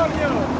caminhão.